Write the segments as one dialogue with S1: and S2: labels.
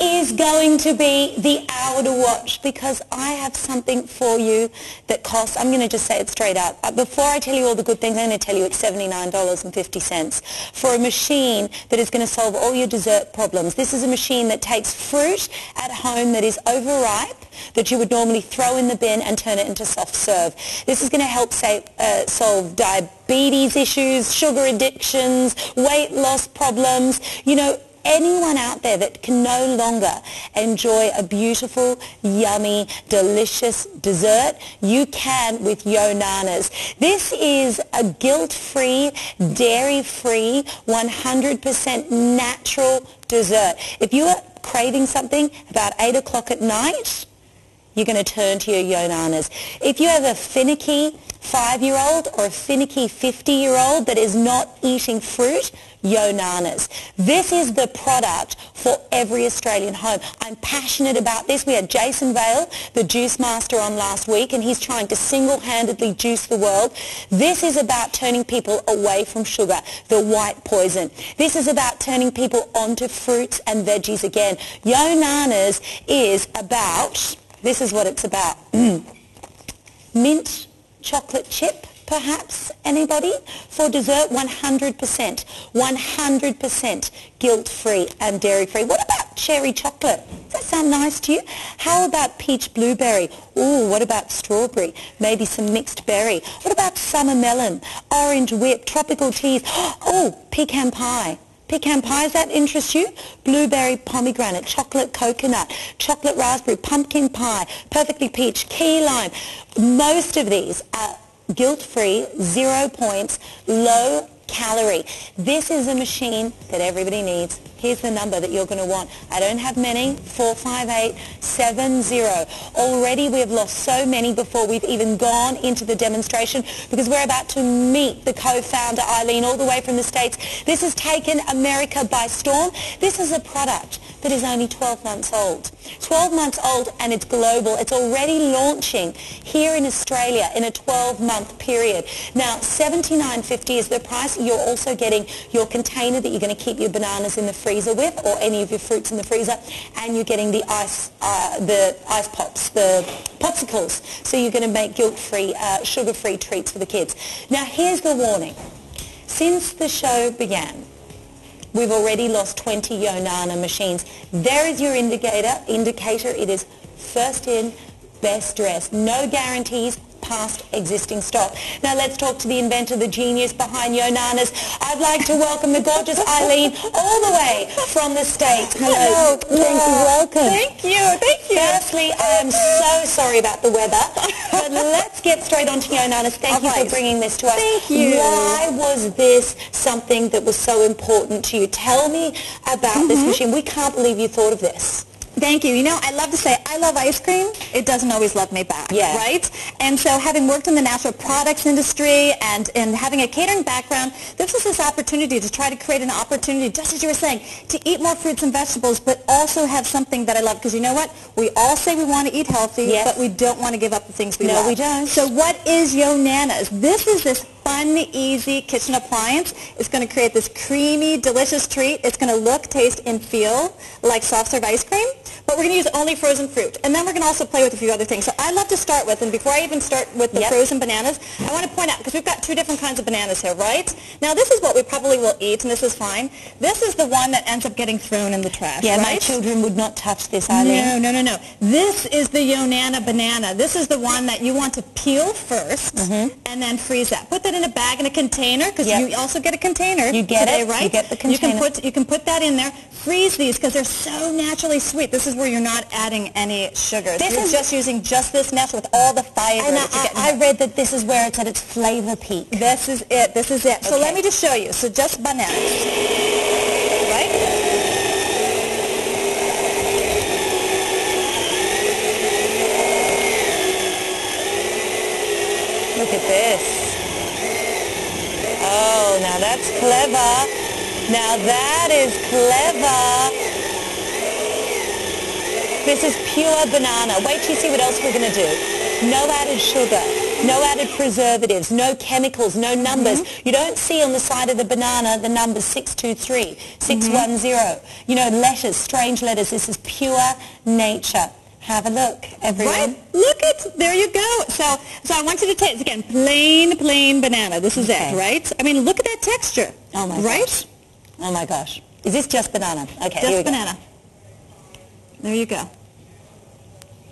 S1: is going to be the hour to watch because I have something for you that costs, I'm going to just say it straight up. Uh, Before I tell you all the good things, I'm going to tell you it's $79.50 for a machine that is going to solve all your dessert problems. This is a machine that takes fruit at home that is overripe that you would normally throw in the bin and turn it into soft serve. This is going to help uh, solve diabetes issues, sugar addictions, weight loss problems. You know, anyone out there that can no longer enjoy a beautiful, yummy, delicious dessert, you can with Yonanas. This is a guilt-free, dairy-free, 100% natural dessert. If you are craving something about 8 o'clock at night, you're going to turn to your Yonanas. If you have a finicky five-year-old or a finicky 50-year-old that is not eating fruit, Yonanas. This is the product for every Australian home. I'm passionate about this. We had Jason Vale, the juice master, on last week, and he's trying to single-handedly juice the world. This is about turning people away from sugar, the white poison. This is about turning people onto fruits and veggies again. Yonanas is about, this is what it's about, mint chocolate chip perhaps anybody? For dessert 100% 100% guilt-free and dairy-free. What about cherry chocolate? Does that sound nice to you? How about peach blueberry? Ooh, what about strawberry? Maybe some mixed berry. What about summer melon? Orange whip tropical teas? Oh pecan pie Pecan pie, does that interest you? Blueberry pomegranate, chocolate coconut, chocolate raspberry, pumpkin pie, perfectly peach, key lime. Most of these are guilt-free, zero points, low calorie. This is a machine that everybody needs. Here's the number that you're going to want. I don't have many, 45870. Already we have lost so many before we've even gone into the demonstration because we're about to meet the co-founder Eileen all the way from the States. This has taken America by storm. This is a product that is only 12 months old. 12 months old and it's global. It's already launching here in Australia in a 12-month period. Now, $79.50 is the price. You're also getting your container that you're going to keep your bananas in the freezer with or any of your fruits in the freezer and you're getting the ice, uh, the ice pops, the popsicles. So you're going to make guilt-free, uh, sugar-free treats for the kids. Now, here's the warning. Since the show began, We've already lost 20 Yonana machines. There is your indicator. Indicator. It is first in, best dressed. No guarantees past existing stock. Now let's talk to the inventor, the genius behind Yonanas. I'd like to welcome the gorgeous Eileen all the way from the States. Hello. Thank you. Welcome.
S2: Thank you. Thank you.
S1: Firstly, I am so sorry about the weather, but let's get straight on to Yonanas. Thank
S2: All
S1: you
S2: right.
S1: for bringing this to us.
S2: Thank you.
S1: Why was this something that was so important to you? Tell me about this
S2: Mm-hmm.
S1: machine. We can't believe you thought of this.
S2: Thank you. You know, I love to say I love ice cream. It doesn't always love me back,
S1: Yeah.
S2: right? And so having worked in the natural products industry and, and having a catering background, this was this opportunity to try to create an opportunity, just as you were saying, to eat more fruits and vegetables, but also have something that I love. Because you know what? We all say we want to eat healthy,
S1: Yes.
S2: but we don't want to give up the things we
S1: No,
S2: love.
S1: we don't.
S2: So what is Yonanas? This is this fun, easy kitchen appliance. It's going to create this creamy, delicious treat. It's going to look, taste, and feel like soft serve ice cream, but we're going to use only frozen fruit. And then we're going to also play with a few other things. So I love to start with, and before I even start with the
S1: Yep.
S2: frozen bananas, I want to point out, because we've got two different kinds of bananas here, right? Now this is what we probably will eat, and this is fine. This is the one that ends up getting thrown in the trash,
S1: Yeah, my children would not touch this, Eileen.
S2: No, no, no, no. This is the Yonana banana. This is the one that you want to peel 1st mm-hmm. and then freeze that. Put that in a bag in a container because.
S1: Yep.
S2: you also get a container.
S1: You get
S2: today,
S1: it.
S2: right?
S1: You get the container.
S2: You can put you can put that in there. Freeze these because they're so naturally sweet. This is where you're not adding any sugars.
S1: This
S2: you're
S1: is-
S2: just using just this natural with all the fiber
S1: And
S2: that you get. in
S1: I, I read that this is where it's at its flavor peak.
S2: This is it. This is it. So let me just show you. So just bananas, right?
S1: Look at this. Now that's clever. Now that is clever. This is pure banana. Wait till you see what else we're going to do. No added sugar. no added preservatives, no chemicals, no numbers. Mm-hmm. You don't see on the side of the banana the numbers 623, 610. You know, letters, strange letters. This is pure nature. Have a look, everyone.
S2: Right? Look at, there you go. So, so I want you to taste, again, plain, plain banana. This is
S1: Okay.
S2: it, right? I mean, look at that texture.
S1: Oh my
S2: Right?
S1: gosh. Oh my gosh. Is this just banana? Okay,
S2: Just
S1: go.
S2: banana. There you go.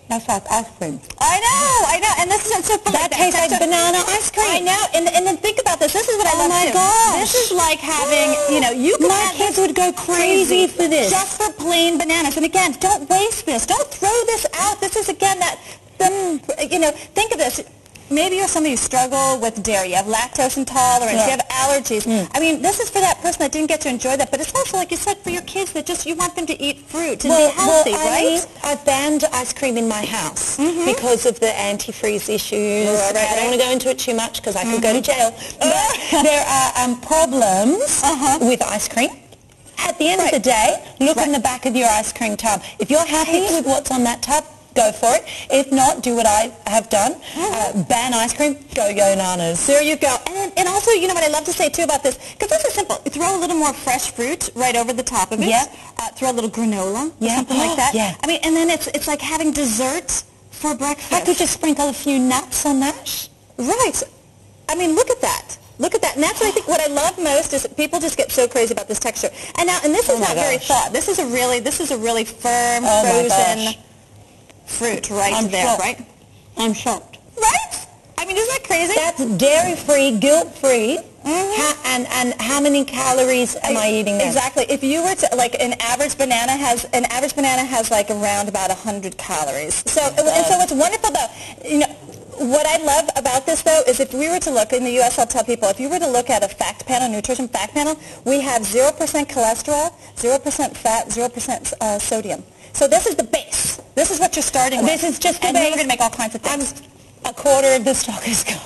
S1: That's like ice cream.
S2: I know, I know, and this is so fun.
S1: That tastes like banana ice cream.
S2: I know, and, and then think about this. This is what I
S1: oh
S2: love.
S1: Oh
S2: my
S1: gosh.
S2: This is like having, you know, you can
S1: My kids would go crazy for this.
S2: Just for plain bananas. And again, don't waste this. Don't throw this out. This is, again, that, the, you know, think of this. Maybe you're somebody who struggle with dairy. You have lactose intolerance.
S1: Yeah. Mm.
S2: You have allergies. I mean, this is for that person that didn't get to enjoy that. But it's also, like you said, for your kids that just, you want them to eat fruit and
S1: well,
S2: be healthy,
S1: well,
S2: right?
S1: Eileen, I've banned ice cream in my house because of the antifreeze issues.
S2: Right, right,
S1: I don't want to go into it too much because I could go to jail. But there are um, problems with ice cream. At the end of the day, look in the back of your ice cream tub. If you're happy with what's on that tub, go for it. If not, do what I have done. Uh, ban ice cream, go Yonanas.
S2: There you go. And, and also, you know what I love to say too about this, because this is simple. Throw a little more fresh fruit right over the top of it.
S1: Yeah.
S2: Uh, throw a little granola, or
S1: Yeah.
S2: something like that.
S1: Yeah.
S2: I mean, and then it's it's like having dessert for breakfast.
S1: I could just sprinkle a few nuts on that.
S2: Right. I mean, look at that. Look at that. And that's what I think what I love most is that people just get so crazy about this texture. And now, and this is
S1: Oh
S2: not very
S1: gosh.
S2: thought. This is a really, this is a really firm,
S1: Oh
S2: frozen. Fruit right
S1: I'm
S2: there,
S1: shocked.
S2: right?
S1: I'm shocked.
S2: Right? I mean, isn't that crazy?
S1: That's dairy-free, guilt-free. Ha- and, and how many calories am I eating there?
S2: Exactly. If you were to like an average banana has an average banana has like around about 100 calories. So and so what's wonderful though, you know, what I love about this though is if we were to look in the US I'll tell people if you were to look at a fact panel, nutrition fact panel, we have 0% cholesterol, 0% fat, 0% uh, sodium. So this is the base. This is what you're starting with.
S1: This is just the
S2: and
S1: base.
S2: we're going to make all kinds of things.
S1: A quarter of the stock is gone.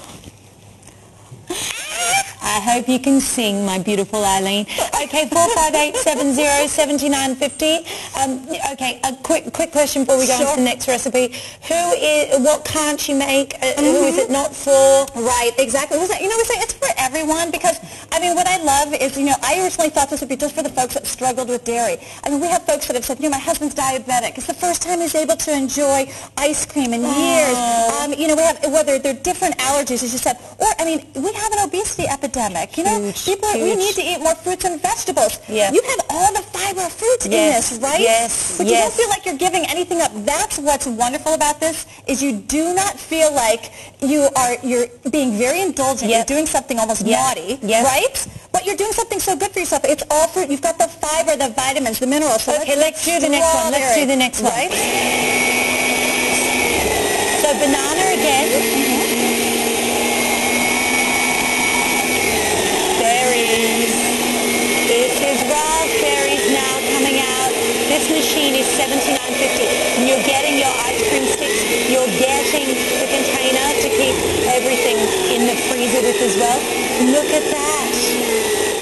S1: I hope you can sing, my beautiful Eileen. Okay, 458-70-7950. Um, okay, a quick quick question before we go on to the next recipe. Who is, what can't you make? Uh, Who is it not for?
S2: Right, exactly. Was that, you know, we say it's for everyone because, I mean, what I love is, you know, I originally thought this would be just for the folks that struggled with dairy. I mean, we have folks that have said, you know, my husband's diabetic. It's the first time he's able to enjoy ice cream in years. Um, you know, we have, whether they're different allergies, as you said, or, I mean, we have an obesity epidemic. You know,
S1: Huge,
S2: people, we need to eat more fruits and vegetables.
S1: Yeah.
S2: You have all the fiber fruits
S1: Yes,
S2: in this, right?
S1: yes,
S2: But you don't feel like you're giving anything up. That's what's wonderful about this is you do not feel like you are you're being very indulgent.
S1: Yep.
S2: You're doing something almost
S1: Yep.
S2: naughty,
S1: Yes.
S2: right? But you're doing something so good for yourself. It's all fruit. You've got the fiber, the vitamins, the minerals. So
S1: Okay, let's do the next one. Let's do the next one.
S2: Right?
S1: So banana again. Mm-hmm. Berries. This is raspberries now coming out. This machine is $79.50. And you're getting your ice cream sticks. You're getting the container to keep everything in the freezer with as well. Look at that.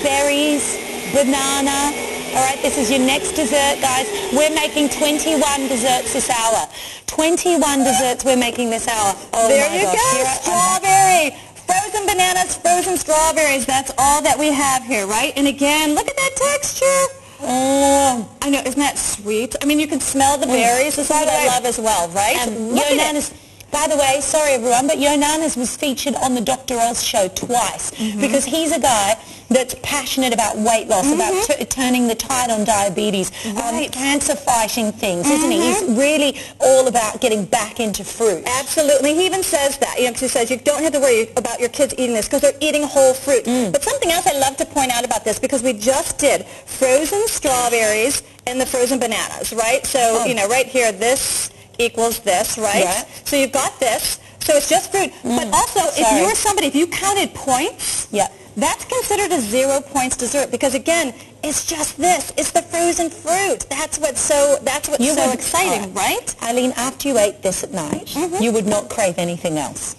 S1: Berries, banana. All right, this is your next dessert, guys. We're making 21 desserts this hour. 21 desserts we're making this hour. Oh
S2: there you
S1: gosh.
S2: go.
S1: Here
S2: Strawberry. Frozen bananas, frozen strawberries. That's all that we have here, right? And again, look at that texture.
S1: Oh.
S2: I know, isn't that sweet? I mean, you can smell the berries. This is what I love as well, right?
S1: Um,
S2: Look at it.
S1: By the way, sorry everyone, but Yonanas was featured on the Dr. Oz show twice
S2: Mm-hmm.
S1: because he's a guy that's passionate about weight loss, about t- turning the tide on diabetes, um,
S2: Mm-hmm. Right. Mm-hmm.
S1: cancer fighting things, isn't he? He's really all about getting back into fruit.
S2: Absolutely. He even says that. You know, he says you don't have to worry about your kids eating this because they're eating whole fruit.
S1: Mm.
S2: But something else I love to point out about this because we just did frozen strawberries and the frozen bananas, right? So,
S1: Oh.
S2: you know, right here, this equals this, right? So you've got this. So it's just fruit. But also, if
S1: Mm.
S2: You're somebody, if you counted points,
S1: Yeah.
S2: that's considered a zero points dessert because again, it's just this. It's the frozen fruit. That's what's so that's what's
S1: You
S2: so exciting, right?
S1: Eileen, after you ate this at night,
S2: Mm-hmm.
S1: you would not crave anything else.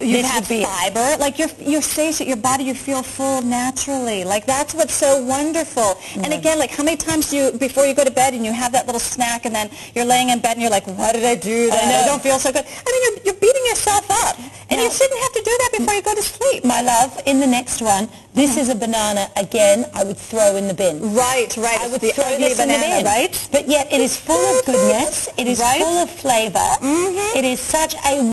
S2: You
S1: This
S2: have
S1: be
S2: fiber, like your your satiate, your body, you feel full naturally. Like that's what's so wonderful. And again, like how many times do you before you go to bed and you have that little snack and then you're laying in bed and you're like, what did I do? That
S1: know.
S2: don't feel so good. I mean, you're you're beating yourself up, and you shouldn't have to do that before you go to sleep.
S1: My love, in the next one, this is a banana. Again, I would throw in the bin.
S2: Right, right.
S1: I would
S2: the
S1: throw this in the bin.
S2: right?
S1: But yet it is full of goodness. It is
S2: Right.
S1: full of flavor. Mm -hmm. It is such a